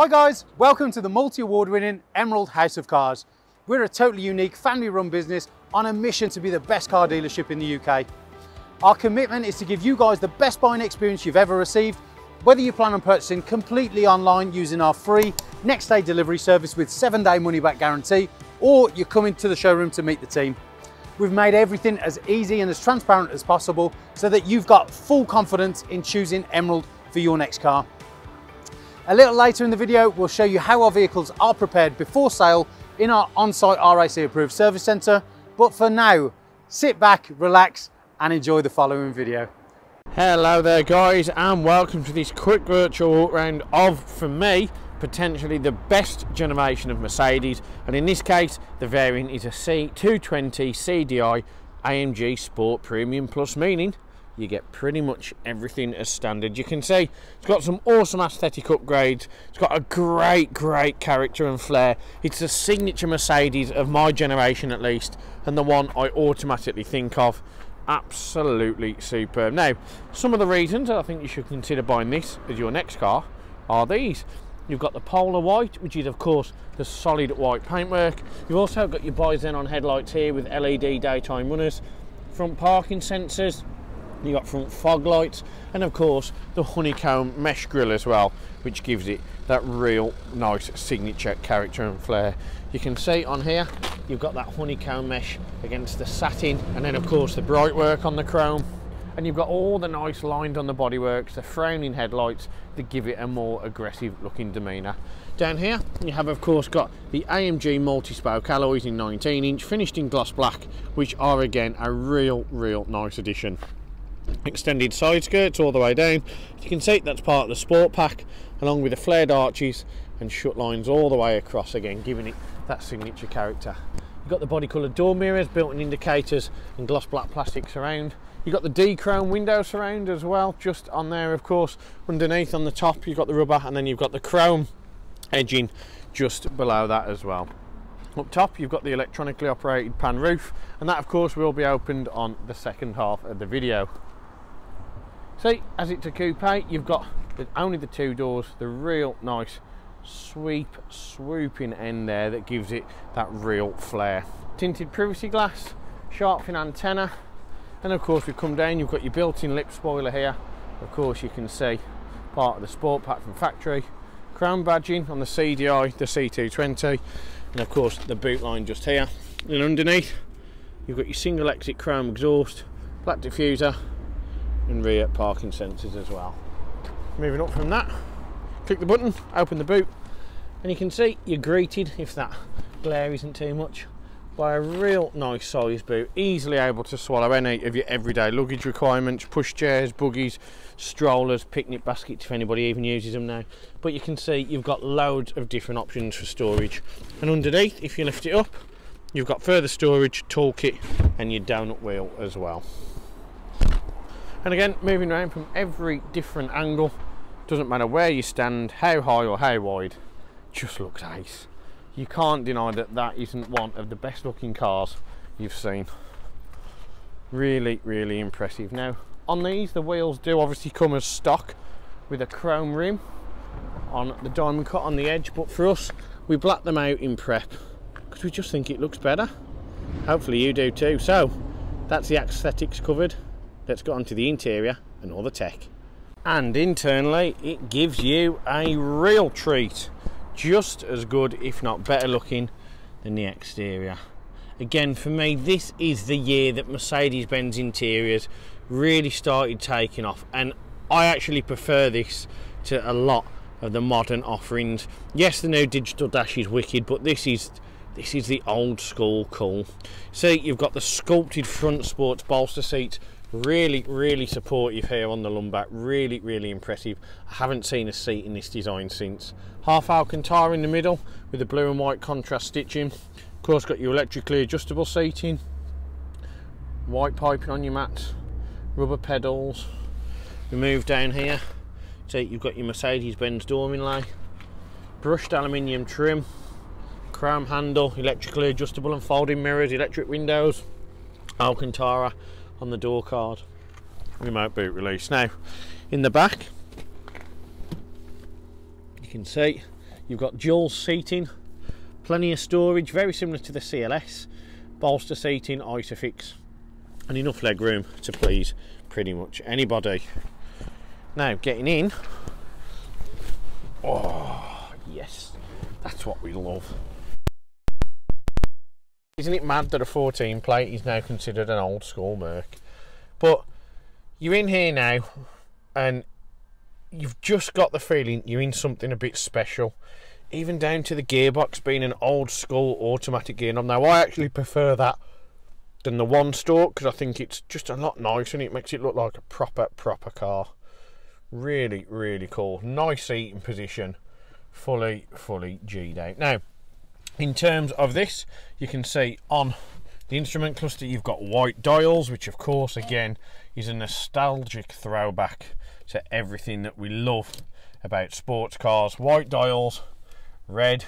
Hi guys, welcome to the multi-award winning Emerald House of Cars. We're a totally unique family run business on a mission to be the best car dealership in the UK. Our commitment is to give you guys the best buying experience you've ever received, whether you plan on purchasing completely online using our free next day delivery service with seven day money back guarantee, or you're coming to the showroom to meet the team. We've made everything as easy and as transparent as possible so that you've got full confidence in choosing Emerald for your next car. A little later in the video, we'll show you how our vehicles are prepared before sale in our on-site RAC approved service centre. But for now, sit back, relax and enjoy the following video. Hello there guys and welcome to this quick virtual round of, for me, potentially the best generation of Mercedes and in this case the variant is a C220 CDI AMG Sport Premium Plus meaning you get pretty much everything as standard. You can see it's got some awesome aesthetic upgrades. It's got a great, great character and flair. It's a signature Mercedes of my generation at least, and the one I automatically think of. Absolutely superb. Now, some of the reasons I think you should consider buying this as your next car are these. You've got the polar white, which is of course the solid white paintwork. You've also got your bi-xenon headlights here with LED daytime runners, front parking sensors, you got front fog lights and of course the honeycomb mesh grille as well which gives it that real nice signature character and flair. You can see on here you've got that honeycomb mesh against the satin and then of course the bright work on the chrome. And you've got all the nice lines on the bodyworks the frowning headlights that give it a more aggressive looking demeanour. Down here you have of course got the AMG multi-spoke alloys in 19 inch finished in gloss black which are again a real real nice addition extended side skirts all the way down. You can see that's part of the sport pack along with the flared arches and shut lines all the way across again giving it that signature character. You've got the body coloured door mirrors, built-in indicators and gloss black plastic surround. You've got the D-chrome window surround as well, just on there of course. Underneath on the top you've got the rubber and then you've got the chrome edging just below that as well. Up top you've got the electronically operated pan roof and that of course will be opened on the second half of the video. See, as it's a coupe, you've got only the two doors, the real nice sweep, swooping end there that gives it that real flair. Tinted privacy glass, shark fin antenna, and of course we come down, you've got your built-in lip spoiler here. Of course you can see part of the sport pack from factory. Crown badging on the CDI, the C220, and of course the boot line just here. And underneath, you've got your single exit chrome exhaust, black diffuser, and rear parking sensors as well. Moving up from that, click the button, open the boot, and you can see you're greeted, if that glare isn't too much, by a real nice size boot, easily able to swallow any of your everyday luggage requirements, push chairs, buggies, strollers, picnic baskets if anybody even uses them now. But you can see you've got loads of different options for storage. And underneath, if you lift it up, you've got further storage, toolkit, and your donut wheel as well. And again, moving around from every different angle, doesn't matter where you stand, how high or how wide, just looks ace. You can't deny that that isn't one of the best looking cars you've seen. Really, really impressive. Now, on these, the wheels do obviously come as stock with a chrome rim on the diamond cut on the edge, but for us, we black them out in prep because we just think it looks better. Hopefully you do too. So, that's the aesthetics covered let's get onto the interior and all the tech. And internally, it gives you a real treat. Just as good, if not better looking, than the exterior. Again, for me, this is the year that Mercedes-Benz interiors really started taking off. And I actually prefer this to a lot of the modern offerings. Yes, the new digital dash is wicked, but this is this is the old school cool. See, you've got the sculpted front sports bolster seats really really supportive here on the lumbar really really impressive. I haven't seen a seat in this design since. Half alcantara in the middle with the blue and white contrast stitching. Of course got your electrically adjustable seating. White piping on your mats. Rubber pedals. We move down here. So you've got your mercedes-benz door inlay brushed aluminium trim. Chrome handle electrically adjustable and folding mirrors electric windows. Alcantara on the door card. Remote boot release. Now, in the back, you can see You've got dual seating, plenty of storage, very similar to the CLS, bolster seating, Isofix, and enough leg room to please pretty much anybody. Now, getting in, oh yes, that's what we love. Isn't it mad that a 14 plate is now considered an old school Merc? But you're in here now, and you've just got the feeling you're in something a bit special. Even down to the gearbox being an old school automatic gear knob. Now, I actually prefer that than the one stalk because I think it's just a lot nicer and it makes it look like a proper, proper car. Really, really cool. Nice seating position. Fully, fully G'd out. Now, in terms of this, you can see on the instrument cluster you've got white dials, which of course, again, is a nostalgic throwback to everything that we love about sports cars. White dials, red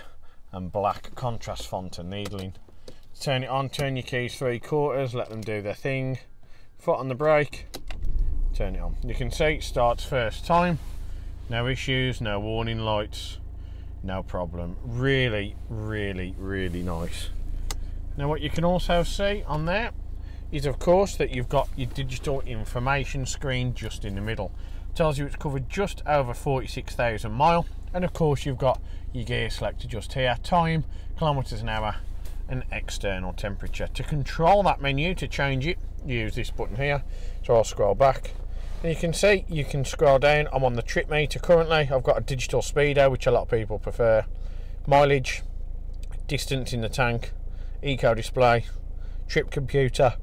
and black contrast font and needling. Turn it on, turn your keys three quarters, let them do their thing. Foot on the brake, turn it on. You can see it starts first time, no issues, no warning lights, no problem. Really, really, really nice. Now what you can also see on there is of course that you've got your digital information screen just in the middle. Tells you it's covered just over 46,000 mile. And of course you've got your gear selector just here. Time kilometers an hour and external temperature. To control that menu to change it use this button here. So I'll scroll back you can see you can scroll down I'm on the trip meter currently I've got a digital speedo which a lot of people prefer mileage distance in the tank eco display trip computer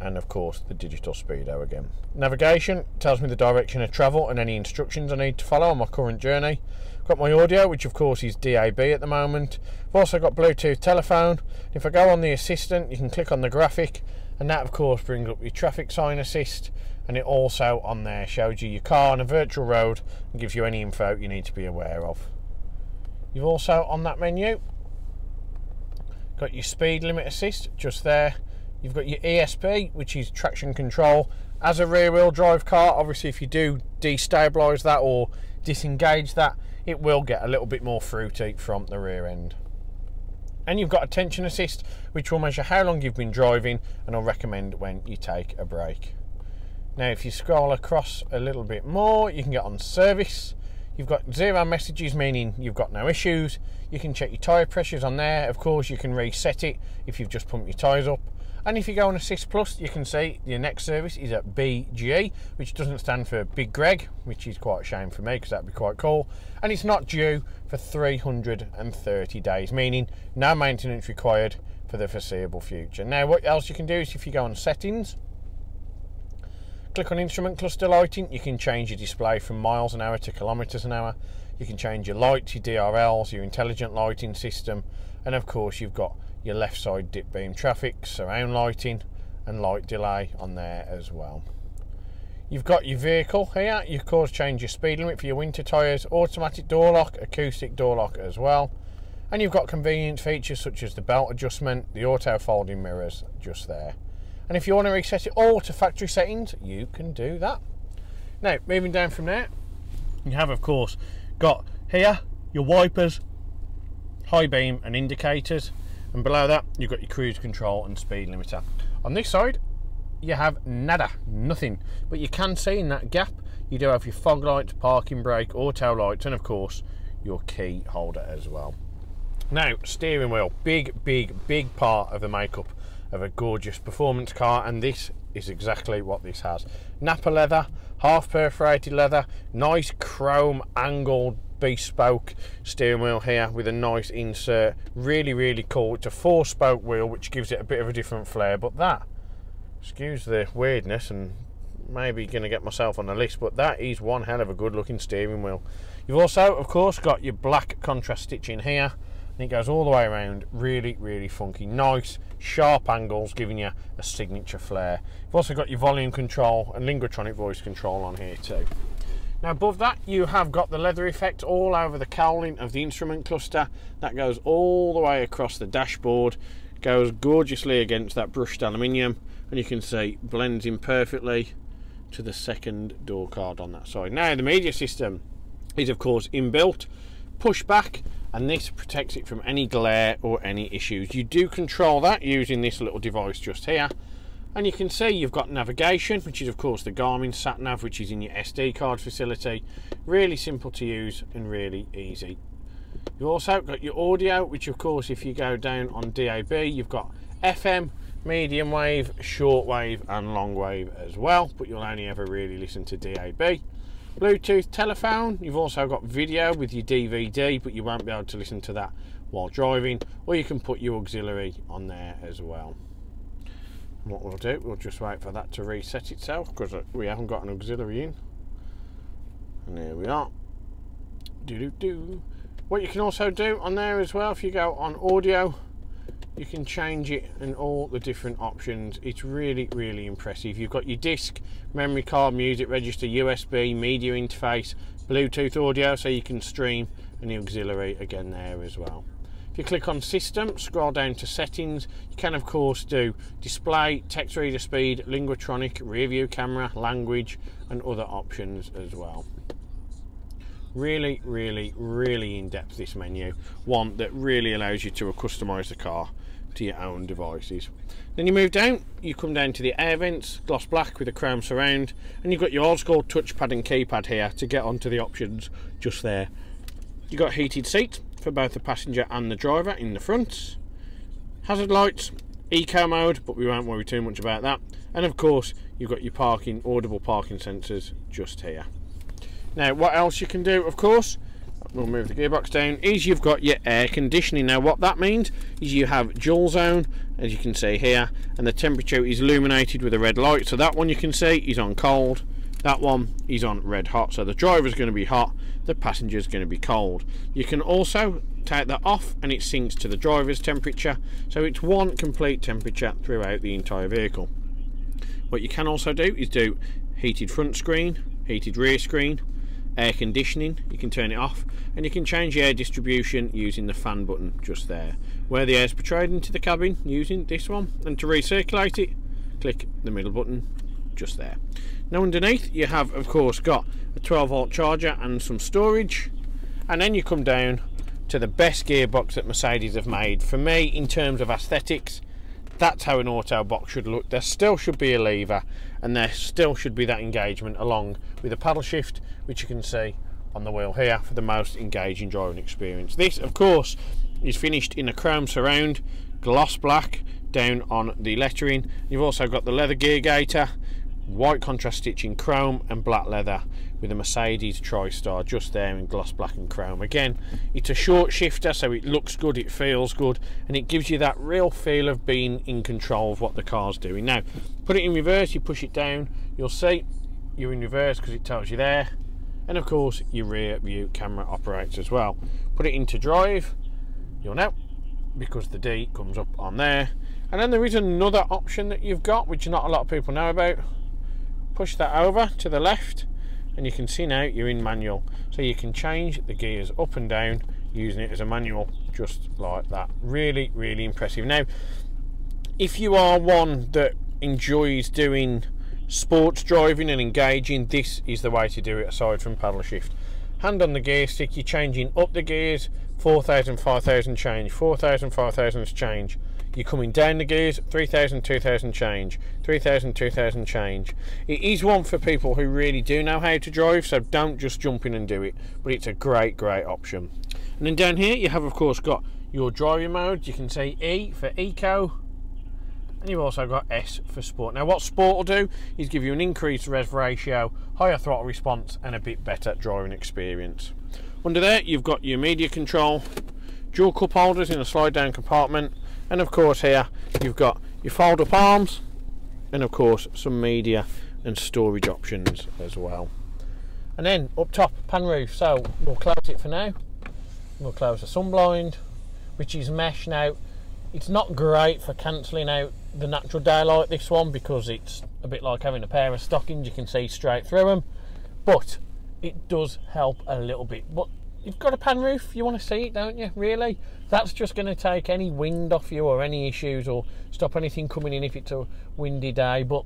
and of course the digital speedo again. Navigation tells me the direction of travel and any instructions I need to follow on my current journey. Got my audio, which of course is DAB at the moment. I've also got Bluetooth telephone. If I go on the assistant, you can click on the graphic, and that of course brings up your traffic sign assist. And it also on there shows you your car on a virtual road and gives you any info you need to be aware of. You've also on that menu got your speed limit assist just there You've got your ESP, which is traction control. As a rear wheel drive car, obviously, if you do destabilize that or disengage that, it will get a little bit more fruity from the rear end. And you've got attention assist, which will measure how long you've been driving and I'll recommend when you take a break. Now, if you scroll across a little bit more, you can get on service. You've got zero messages, meaning you've got no issues. You can check your tyre pressures on there. Of course, you can reset it if you've just pumped your tyres up. And if you go on Assist Plus, you can see your next service is at BG, which doesn't stand for Big Greg, which is quite a shame for me because that'd be quite cool. And it's not due for 330 days, meaning no maintenance required for the foreseeable future. Now, what else you can do is if you go on Settings, click on Instrument Cluster Lighting, you can change your display from miles an hour to kilometres an hour. You can change your lights, your DRLs, your intelligent lighting system, and of course, you've got your left side dip beam traffic, surround lighting and light delay on there as well. You've got your vehicle here, you course change your speed limit for your winter tyres, automatic door lock, acoustic door lock as well. And you've got convenience features such as the belt adjustment, the auto folding mirrors just there. And if you want to reset it all to factory settings, you can do that. Now, moving down from there, you have of course got here your wipers, high beam and indicators and below that you've got your cruise control and speed limiter. On this side you have nada nothing. But you can see in that gap you do have your fog lights parking brake auto lights and of course your key holder as well. Now steering wheel big big big part of the makeup of a gorgeous performance car and this is exactly what this has. Nappa leather half perforated leather nice chrome angled bespoke steering wheel here with a nice insert. Really really cool. It's a four spoke wheel which gives it a bit of a different flair but that excuse the weirdness and maybe going to get myself on the list but that is one hell of a good looking steering wheel. You've also of course got your black contrast stitching here and it goes all the way around. Really really funky. Nice sharp angles giving you a signature flair. You've also got your volume control and linguatronic voice control on here too now above that you have got the leather effect all over the cowling of the instrument cluster. That goes all the way across the dashboard, goes gorgeously against that brushed aluminium and you can see blends in perfectly to the second door card on that side. Now the media system is of course inbuilt, push back, and this protects it from any glare or any issues. You do control that using this little device just here. And you can see you've got navigation, which is of course the Garmin sat nav, which is in your SD card facility. Really simple to use and really easy. You've also got your audio, which of course if you go down on DAB, you've got FM, medium wave, short wave and long wave as well, but you'll only ever really listen to DAB. Bluetooth telephone, you've also got video with your DVD, but you won't be able to listen to that while driving, or you can put your auxiliary on there as well. What we'll do, we'll just wait for that to reset itself because uh, we haven't got an auxiliary in. And there we are. Do do do. What you can also do on there as well, if you go on audio, you can change it and all the different options it's really really impressive you've got your disc memory card music register usb media interface bluetooth audio so you can stream and the auxiliary again there as well you click on system scroll down to settings. You can of course do display text reader speed linguatronic rear view camera language and other options as well. Really really really in depth this menu. One that really allows you to customize the car to your own devices. Then you move down, you come down to the air vents, gloss black with a chrome surround, and you've got your old school touchpad and keypad here to get onto the options just there. You've got heated seats for both the passenger and the driver in the front. Hazard lights, eco mode, but we won't worry too much about that. And of course, you've got your parking, audible parking sensors just here. Now, what else you can do, of course, we'll move the gearbox down, is you've got your air conditioning. Now what that means is you have dual zone, as you can see here, and the temperature is illuminated with a red light. So that one you can see is on cold, that one is on red hot. So the driver's going to be hot, the passenger's going to be cold. You can also take that off and it syncs to the driver's temperature. So it's one complete temperature throughout the entire vehicle. What you can also do is do heated front screen, heated rear screen, air conditioning you can turn it off and you can change the air distribution using the fan button just there where the air is portrayed into the cabin using this one and to recirculate it click the middle button just there now underneath you have of course got a 12 volt charger and some storage. And then you come down to the best gearbox that Mercedes have made. For me in terms of aesthetics that's how an auto box should look. There still should be a lever and there still should be that engagement along with a paddle shift which you can see on the wheel here for the most engaging driving experience. This of course is finished in a chrome surround gloss black down on the lettering. You've also got the leather gear gaiter white contrast stitching chrome and black leather with a Mercedes TriStar just there in gloss black and chrome. Again it's a short shifter so it looks good it feels good and it gives you that real feel of being in control of what the car's doing. Now put it in reverse you push it down you'll see you're in reverse because it tells you there and of course your rear view camera operates as well. Put it into drive you'll know because the D comes up on there. And then there is another option that you've got which not a lot of people know about push that over to the left and you can see now you're in manual. So you can change the gears up and down using it as a manual just like that. Really really impressive. Now if you are one that enjoys doing sports driving and engaging this is the way to do it aside from paddle shift. Hand on the gear stick you're changing up the gears 4000 5000 change. 4000 5000 change. You're coming down the gears 3000 2000 change. 3000 2000 change. It is one for people who really do know how to drive so don't just jump in and do it but it's a great great option. And then down here you have of course got your driving mode. You can say E for eco and you've also got S for sport. Now what sport will do is give you an increased rev ratio, higher throttle response and a bit better driving experience. Under there you've got your media control, dual cup holders in a slide down compartment and of course here you've got your fold up arms and of course some media and storage options as well. And then up top pan roof. So we'll close it for now. We'll close the sun blind which is mesh. Now it's not great for cancelling out the natural daylight this one because it's a bit like having a pair of stockings. You can see straight through them but it does help a little bit but you've got a pan roof, you want to see it, don't you? Really? That's just going to take any wind off you or any issues or stop anything coming in if it's a windy day. But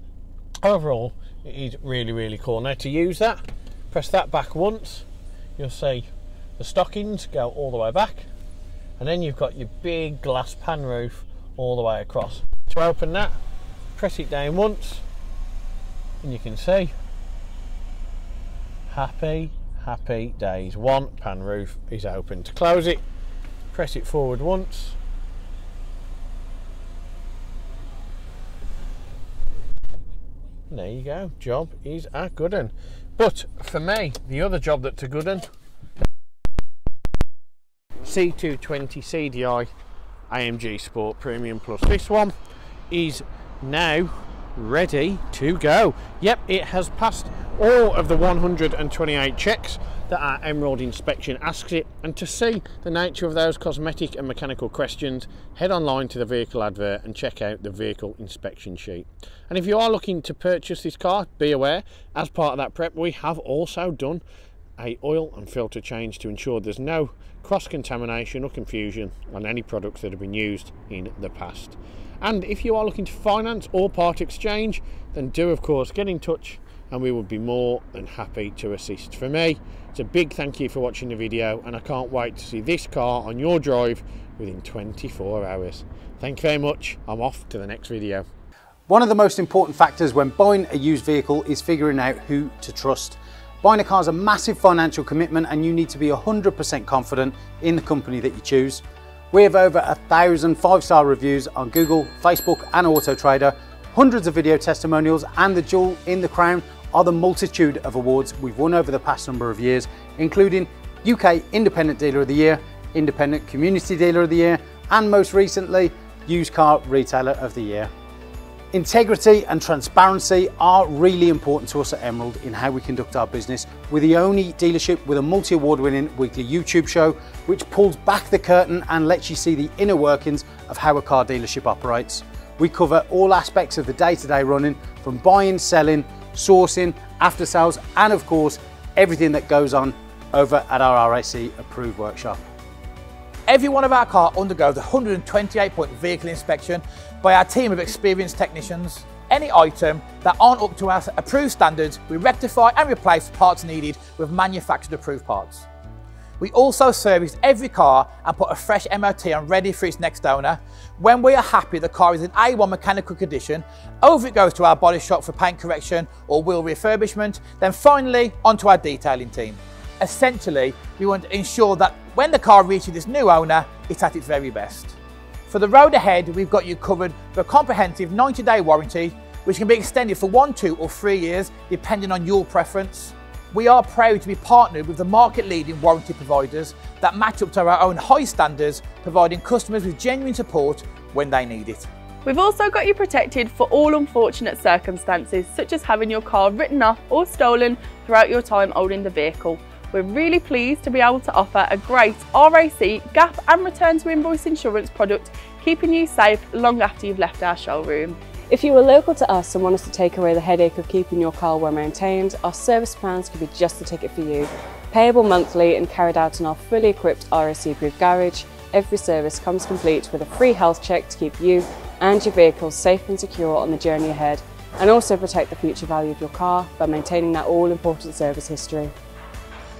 overall, it is really, really cool. Now, to use that, press that back once. you'll see the stockings go all the way back and then you've got your big glass pan roof all the way across. To open that, press it down once and you can see happy, happy days. One pan roof is open. To close it, press it forward once there you go. Job is a good one. But for me, the other job that's a good one C220 CDI AMG Sport Premium Plus. This one is now ready to go. Yep, it has passed all of the 128 checks that our Emerald inspection asks it. And to see the nature of those cosmetic and mechanical questions, head online to the vehicle advert and check out the vehicle inspection sheet. And if you are looking to purchase this car, be aware, as part of that prep, we have also done a oil and filter change to ensure there's no cross contamination or confusion on any products that have been used in the past. And if you are looking to finance or part exchange, then do of course get in touch and we would be more than happy to assist. For me, it's a big thank you for watching the video and I can't wait to see this car on your drive within 24 hours. Thank you very much. I'm off to the next video. One of the most important factors when buying a used vehicle is figuring out who to trust. Buying a car is a massive financial commitment and you need to be 100% confident in the company that you choose. We have over a thousand five-star reviews on Google, Facebook and Autotrader, hundreds of video testimonials and the jewel in the crown are the multitude of awards we've won over the past number of years, including UK Independent Dealer of the Year, Independent Community Dealer of the Year, and most recently, Used Car Retailer of the Year. Integrity and transparency are really important to us at Emerald in how we conduct our business. We're the only dealership with a multi-award winning weekly YouTube show which pulls back the curtain and lets you see the inner workings of how a car dealership operates. We cover all aspects of the day-to-day -day running from buying, selling, sourcing, after sales, and of course, everything that goes on over at our RAC approved workshop. Every one of our cars undergoes a 128 point vehicle inspection by our team of experienced technicians. Any item that aren't up to our approved standards, we rectify and replace parts needed with manufactured approved parts. We also service every car and put a fresh MOT on ready for its next owner. When we are happy the car is in A1 mechanical condition, over it goes to our body shop for paint correction or wheel refurbishment, then finally onto our detailing team. Essentially, we want to ensure that when the car reaches its new owner, it's at its very best. For the road ahead, we've got you covered with a comprehensive 90-day warranty, which can be extended for one, two or three years, depending on your preference. We are proud to be partnered with the market leading warranty providers that match up to our own high standards, providing customers with genuine support when they need it. We've also got you protected for all unfortunate circumstances, such as having your car written off or stolen throughout your time owning the vehicle. We're really pleased to be able to offer a great RAC, gap and return to invoice insurance product, keeping you safe long after you've left our showroom. If you are local to us and want us to take away the headache of keeping your car well maintained, our service plans could be just the ticket for you. Payable monthly and carried out in our fully equipped RAC approved garage, every service comes complete with a free health check to keep you and your vehicle safe and secure on the journey ahead and also protect the future value of your car by maintaining that all-important service history.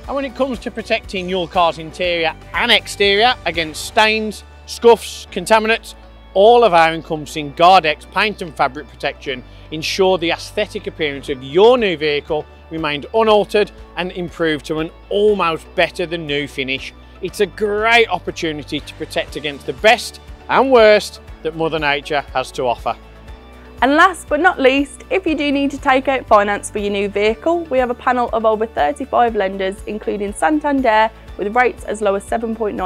And when it comes to protecting your car's interior and exterior against stains, scuffs, contaminants, all of our encompassing Guardex paint and fabric protection ensure the aesthetic appearance of your new vehicle remained unaltered and improved to an almost better than new finish. It's a great opportunity to protect against the best and worst that Mother Nature has to offer. And last but not least, if you do need to take out finance for your new vehicle, we have a panel of over 35 lenders, including Santander, with rates as low as 7.9%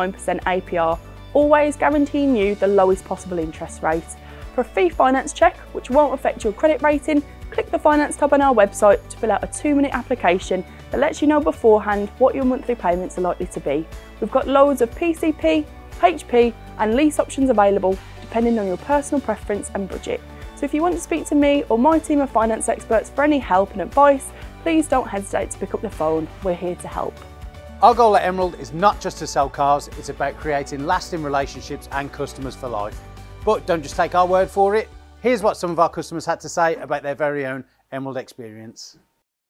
APR always guaranteeing you the lowest possible interest rate. For a fee finance check, which won't affect your credit rating, click the finance tab on our website to fill out a two minute application that lets you know beforehand what your monthly payments are likely to be. We've got loads of PCP, HP and lease options available depending on your personal preference and budget. So if you want to speak to me or my team of finance experts for any help and advice, please don't hesitate to pick up the phone. We're here to help. Our goal at Emerald is not just to sell cars, it's about creating lasting relationships and customers for life. But don't just take our word for it. Here's what some of our customers had to say about their very own Emerald experience.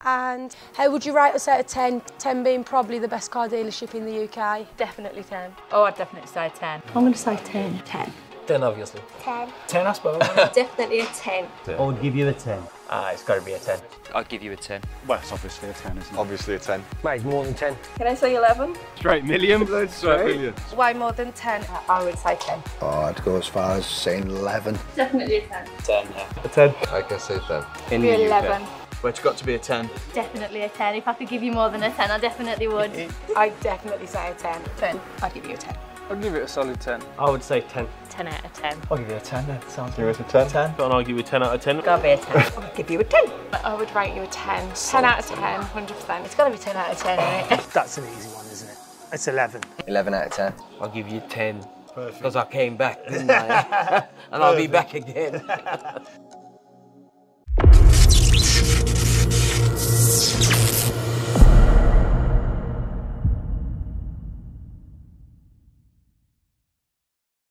And how would you rate us out of 10? 10 being probably the best car dealership in the UK. Definitely 10. Oh, I'd definitely say 10. I'm going to say 10. 10. 10 obviously. 10. 10 I suppose. Definitely a 10. I would give you a 10. ah, it's got to be a 10. I'd give you a 10. Well, it's obviously a 10, isn't it? Obviously a 10. Mate, more than 10. Can I say 11? Straight million. Straight million. Way more than 10. I would say 10. Oh, I'd go as far as saying 11. Definitely a 10. 10, yeah. A 10. I can say 10. In Be 11. But it's got to be a 10. Definitely a 10. If I could give you more than a 10, I definitely would. I'd definitely say a 10. 10. I'd give you a 10. I'll give it a solid 10. I would say 10. 10 out of 10. I'll give you a 10 then. Sounds Give us a 10. 10. Don't argue with 10 out of 10. Gotta be a 10. I'll give you a 10. I would rate you a 10. 10 out of 10, 100%. It's gotta be 10 out of 10, isn't? That's an easy one, isn't it? It's 11. 11 out of 10. I'll give you 10. Because I came back, didn't I? and I'll be back again.